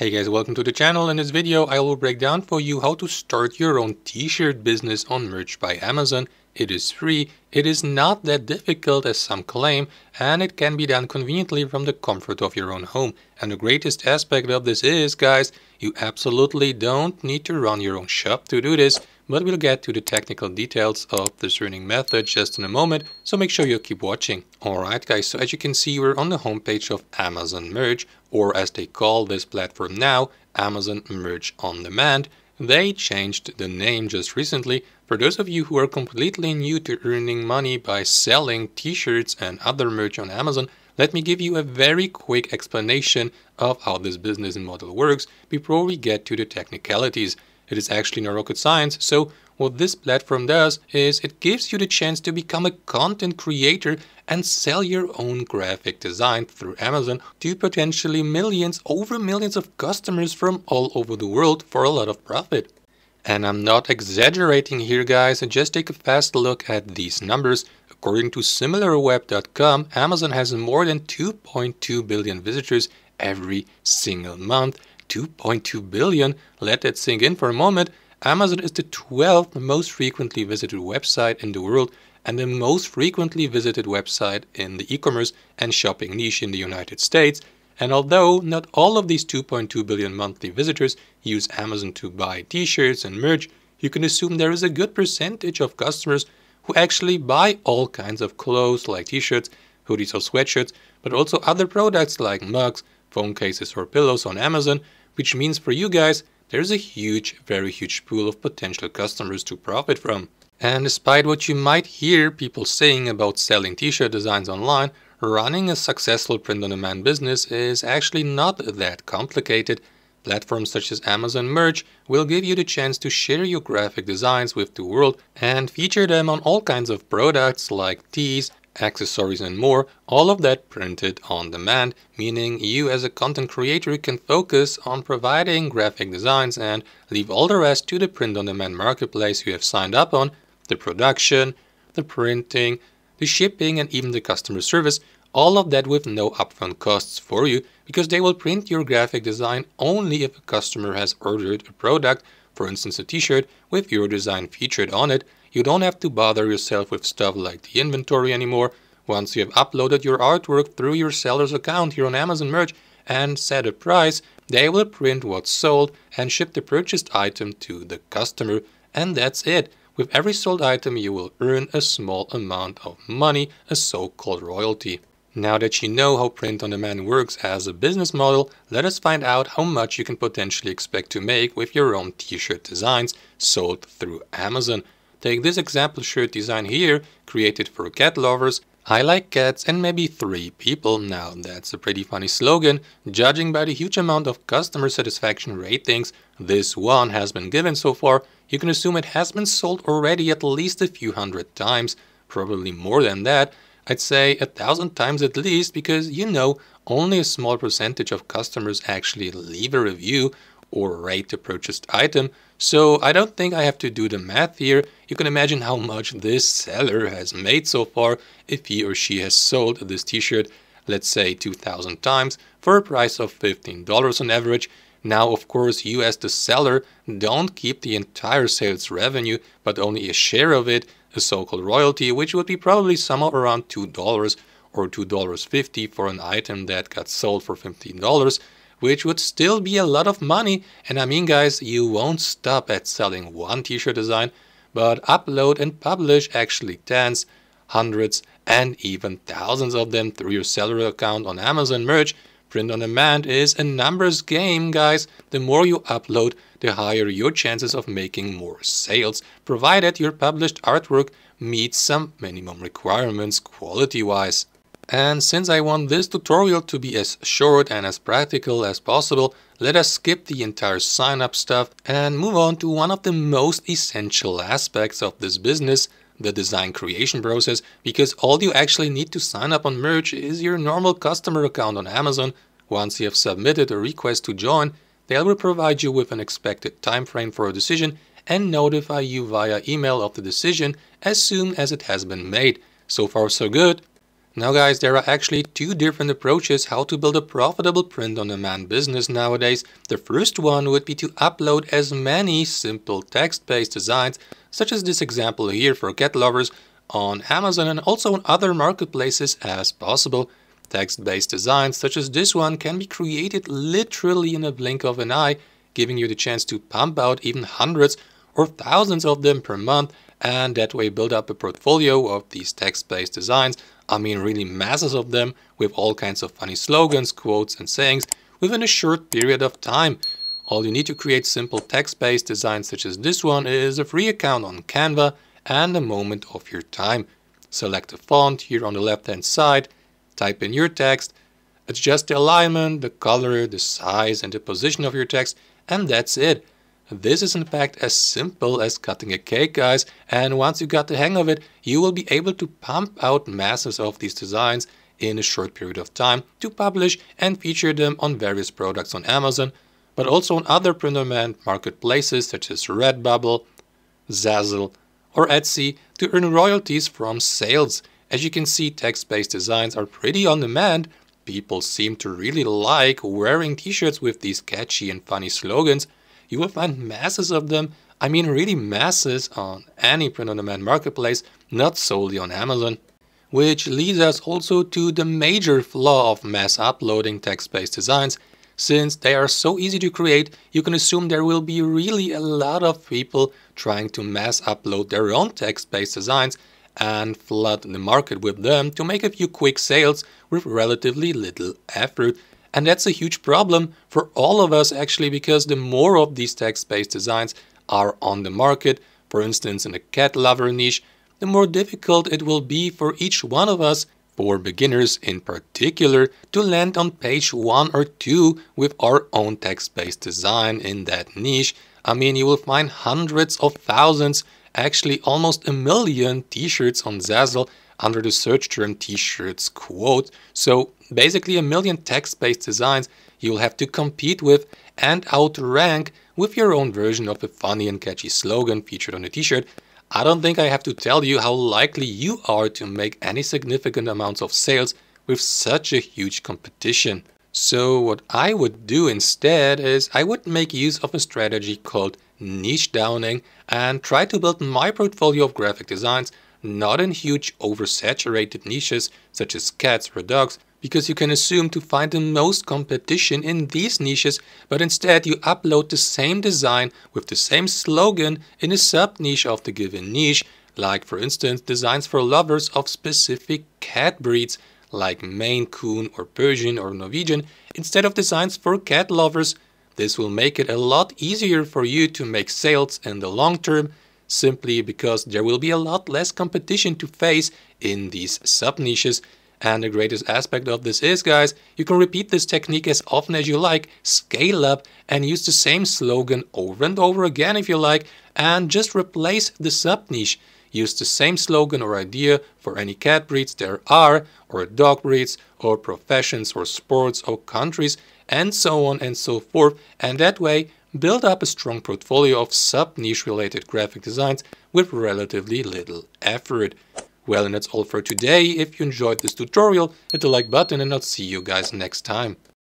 Hey guys, welcome to the channel. In this video, I will break down for you how to start your own t-shirt business on Merch by Amazon. It is free, it is not that difficult as some claim, and it can be done conveniently from the comfort of your own home. And the greatest aspect of this is, guys, you absolutely don't need to run your own shop to do this, but we'll get to the technical details of this running method just in a moment, so make sure you keep watching. Alright guys, so as you can see we're on the homepage of Amazon Merch, or as they call this platform now, Amazon Merch On Demand. They changed the name just recently. For those of you who are completely new to earning money by selling t-shirts and other merch on Amazon, let me give you a very quick explanation of how this business model works before we get to the technicalities. It is actually no rocket science. So what this platform does is it gives you the chance to become a content creator and sell your own graphic design through Amazon to potentially millions, over millions of customers from all over the world for a lot of profit. And I'm not exaggerating here guys, just take a fast look at these numbers. According to SimilarWeb.com, Amazon has more than 2.2 billion visitors every single month 2.2 billion. Let that sink in for a moment. Amazon is the 12th most frequently visited website in the world and the most frequently visited website in the e-commerce and shopping niche in the United States. And although not all of these 2.2 billion monthly visitors use Amazon to buy t-shirts and merch, you can assume there is a good percentage of customers who actually buy all kinds of clothes like t-shirts, hoodies or sweatshirts, but also other products like mugs, phone cases or pillows on Amazon which means for you guys, there's a huge, very huge pool of potential customers to profit from. And despite what you might hear people saying about selling t-shirt designs online, running a successful print-on-demand business is actually not that complicated. Platforms such as Amazon Merch will give you the chance to share your graphic designs with the world and feature them on all kinds of products like tees, accessories and more, all of that printed on demand, meaning you as a content creator can focus on providing graphic designs and leave all the rest to the print-on-demand marketplace you have signed up on, the production, the printing, the shipping and even the customer service, all of that with no upfront costs for you because they will print your graphic design only if a customer has ordered a product, for instance a t-shirt, with your design featured on it you don't have to bother yourself with stuff like the inventory anymore. Once you have uploaded your artwork through your seller's account here on Amazon Merch and set a price, they will print what's sold and ship the purchased item to the customer. And that's it. With every sold item, you will earn a small amount of money, a so-called royalty. Now that you know how print on demand works as a business model, let us find out how much you can potentially expect to make with your own t-shirt designs sold through Amazon. Take this example shirt design here, created for cat lovers. I like cats and maybe three people. Now that's a pretty funny slogan. Judging by the huge amount of customer satisfaction ratings this one has been given so far, you can assume it has been sold already at least a few hundred times, probably more than that. I'd say a thousand times at least because you know only a small percentage of customers actually leave a review or rate the purchased item, so I don't think I have to do the math here. You can imagine how much this seller has made so far if he or she has sold this t-shirt, let's say 2000 times, for a price of $15 on average. Now, of course, you as the seller don't keep the entire sales revenue, but only a share of it, a so-called royalty, which would be probably somewhere around $2 or $2.50 for an item that got sold for $15 which would still be a lot of money. And I mean, guys, you won't stop at selling one t-shirt design, but upload and publish actually tens, hundreds, and even thousands of them through your seller account on Amazon Merch. Print on demand is a numbers game, guys. The more you upload, the higher your chances of making more sales, provided your published artwork meets some minimum requirements quality-wise. And since I want this tutorial to be as short and as practical as possible, let us skip the entire sign up stuff and move on to one of the most essential aspects of this business, the design creation process, because all you actually need to sign up on Merch is your normal customer account on Amazon. Once you have submitted a request to join, they will provide you with an expected time frame for a decision and notify you via email of the decision as soon as it has been made. So far so good. Now guys, there are actually two different approaches how to build a profitable print-on-demand business nowadays. The first one would be to upload as many simple text-based designs, such as this example here for cat lovers, on Amazon and also on other marketplaces as possible. Text-based designs such as this one can be created literally in a blink of an eye, giving you the chance to pump out even hundreds or thousands of them per month and that way build up a portfolio of these text-based designs. I mean really masses of them with all kinds of funny slogans, quotes and sayings within a short period of time. All you need to create simple text-based designs such as this one is a free account on Canva and a moment of your time. Select a font here on the left hand side, type in your text, adjust the alignment, the color, the size and the position of your text and that's it. This is in fact as simple as cutting a cake guys and once you got the hang of it you will be able to pump out masses of these designs in a short period of time to publish and feature them on various products on Amazon but also on other print-on-demand marketplaces such as Redbubble, Zazzle or Etsy to earn royalties from sales. As you can see text-based designs are pretty on demand People seem to really like wearing t-shirts with these catchy and funny slogans you will find masses of them, I mean really masses, on any print-on-demand marketplace, not solely on Amazon. Which leads us also to the major flaw of mass uploading text-based designs. Since they are so easy to create, you can assume there will be really a lot of people trying to mass upload their own text-based designs and flood the market with them to make a few quick sales with relatively little effort. And that's a huge problem for all of us actually because the more of these text-based designs are on the market, for instance in the cat lover niche, the more difficult it will be for each one of us, for beginners in particular, to land on page 1 or 2 with our own text-based design in that niche. I mean, you will find hundreds of thousands, actually almost a million t-shirts on Zazzle under the search term t-shirts quote. So basically a million text-based designs you'll have to compete with and outrank with your own version of a funny and catchy slogan featured on a t-shirt. I don't think I have to tell you how likely you are to make any significant amounts of sales with such a huge competition. So what I would do instead is I would make use of a strategy called niche downing and try to build my portfolio of graphic designs not in huge oversaturated niches such as cats or dogs, because you can assume to find the most competition in these niches, but instead you upload the same design with the same slogan in a sub-niche of the given niche, like for instance designs for lovers of specific cat breeds like Maine Coon or Persian or Norwegian, instead of designs for cat lovers. This will make it a lot easier for you to make sales in the long term simply because there will be a lot less competition to face in these sub-niches. And the greatest aspect of this is, guys, you can repeat this technique as often as you like, scale up and use the same slogan over and over again if you like, and just replace the sub-niche. Use the same slogan or idea for any cat breeds there are, or dog breeds, or professions, or sports, or countries, and so on and so forth. And that way, build up a strong portfolio of sub-niche related graphic designs with relatively little effort. Well, and that's all for today. If you enjoyed this tutorial, hit the like button and I'll see you guys next time.